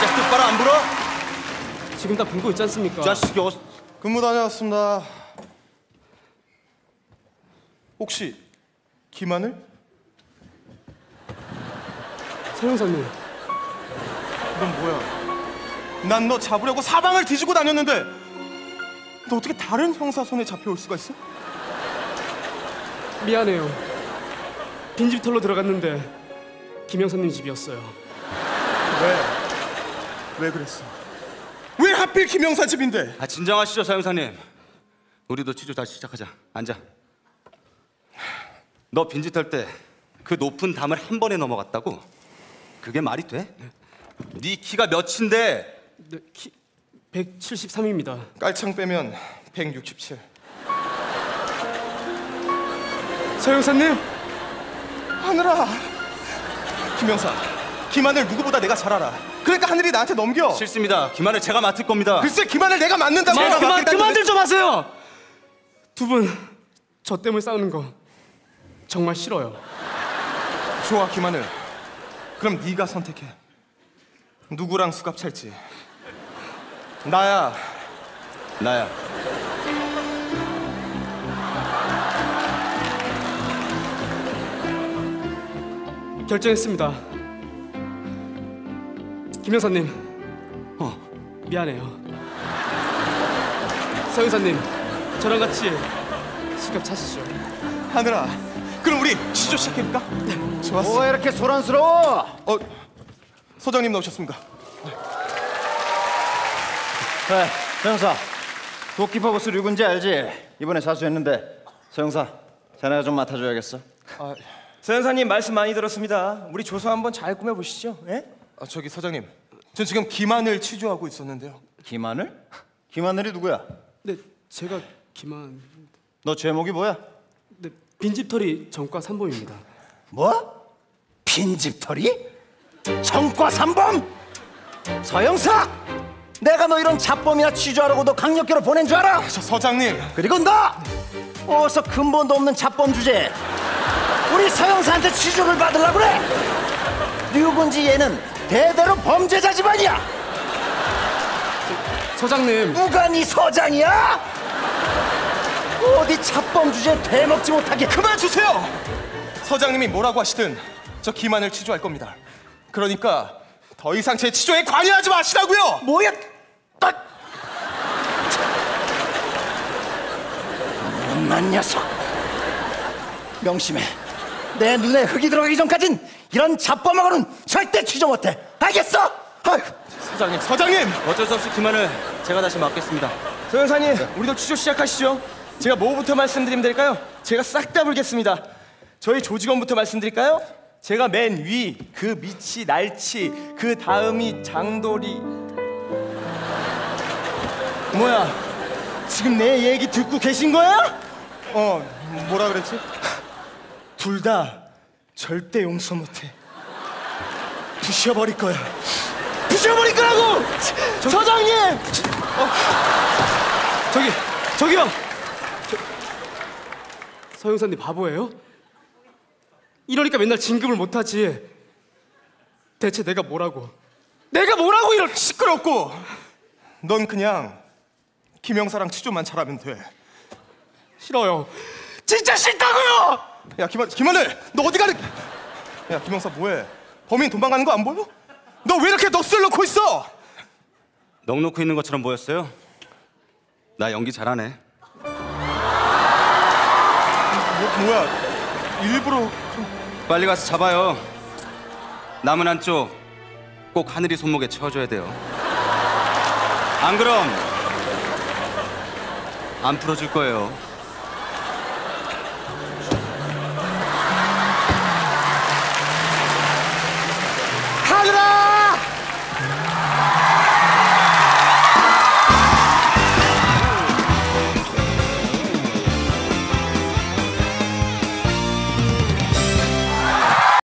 자식 똑바로 안 불어? 지금 다 불고 있지 않습니까? 자식이 어... 근무 다녀왔습니다. 혹시 김하늘? 서 형사님 넌 뭐야? 난 너 잡으려고 사방을 뒤지고 다녔는데 너 어떻게 다른 형사 손에 잡혀올 수가 있어? 미안해요. 빈집 털로 들어갔는데 김 형사님 집이었어요. 왜? 왜 그랬어? 왜 하필 김영사 집인데? 아 진정하시죠 서 형사님. 우리도 취조 다시 시작하자. 앉아. 너 빈짓 할 때 그 높은 담을 한 번에 넘어갔다고? 그게 말이 돼? 네 키가 몇인데 네, 키 173입니다. 깔창 빼면 167. 서 형사님 하늘아, 김영사, 김하늘 누구보다 내가 잘 알아. 그러니까 하늘이 나한테 넘겨. 싫습니다. 김하늘 제가 맡을 겁니다. 글쎄 김하늘 내가 맞는다고. 그만 내가 그만. 그만들 좀 하세요. 두 분 저 때문에 싸우는 거 정말 싫어요. 좋아 김하늘. 그럼 네가 선택해. 누구랑 수갑 찰지. 나야. 나야. 결정했습니다. 김 형사님 어. 미안해요. 서 형사님 저랑 같이 수갑 차시죠. 하늘아. 그럼 우리 취조 시작해볼까? 좋았어. 뭐 이렇게 소란스러워? 어, 소장님 나오셨습니다. 네, 서영사. 도끼파 보스 류군지 알지? 이번에 사수했는데 서영사, 자네가 좀 맡아줘야겠어. 서현사님 말씀 많이 들었습니다. 우리 조서 한번 잘 꾸며보시죠. 예? 아, 저기 사장님. 전 지금 김하늘 취조하고 있었는데요. 김하늘? 김하늘이 누구야? 네 제가 김한 너 제목이 뭐야? 네 빈집털이 전과 삼범입니다. 뭐? 빈집털이? 정과 삼범? 서영사! 내가 너 이런 잡범이나 취조하라고 너 강력계로 보낸 줄 알아? 저 서장님. 그리고 너! 어서 근본도 없는 잡범 주제 우리 서영사한테 취조를 받으려고 그래? 류군지 얘는 대대로 범죄자 집안이야 서장님 누가 네 서장이야? 어디 잡범 주제 되먹지 못하게 그만 주세요. 서장님이 뭐라고 하시든 저 김하늘 취조할 겁니다. 그러니까 더 이상 제 취조에 관여하지 마시라고요. 뭐야? 딱 못난 녀석 명심해 내 눈에 흙이 들어가기 전까진 이런 잡범하고는 절대 취조 못해 알겠어? 아휴. 서장님, 서장님. 어쩔 수 없이 김하늘 제가 다시 맡겠습니다. 서현사님, 우리도 취조 시작하시죠. 제가 뭐부터 말씀드리면 될까요? 제가 싹 다 불겠습니다. 저희 조직원부터 말씀드릴까요? 제가 맨 위, 그 밑이 날치, 그 다음이 장돌이. 뭐야? 지금 내 얘기 듣고 계신 거야? 어, 뭐라 그랬지? 둘 다 절대 용서 못해. 부셔버릴 거야. 부셔버릴 거라고! 서장님! 저기 저기요. 저, 서 형사님 바보예요? 이러니까 맨날 진급을 못하지. 대체 내가 뭐라고? 내가 뭐라고 이럴? 시끄럽고. 넌 그냥 김영사랑 취조만 잘하면 돼. 싫어요. 진짜 싫다고요. 야, 김하, 김하늘, 너 어디 가는? 야, 김영사 뭐해? 범인 도망가는 거 안 보여? 너 왜 이렇게 넋을 놓고 있어? 넋 놓고 있는 것처럼 보였어요? 나 연기 잘하네. 뭐, 뭐야? 일부러 빨리 가서 잡아요. 남은 한쪽 꼭 하늘이 손목에 채워줘야 돼요. 안 그럼 안 풀어줄 거예요.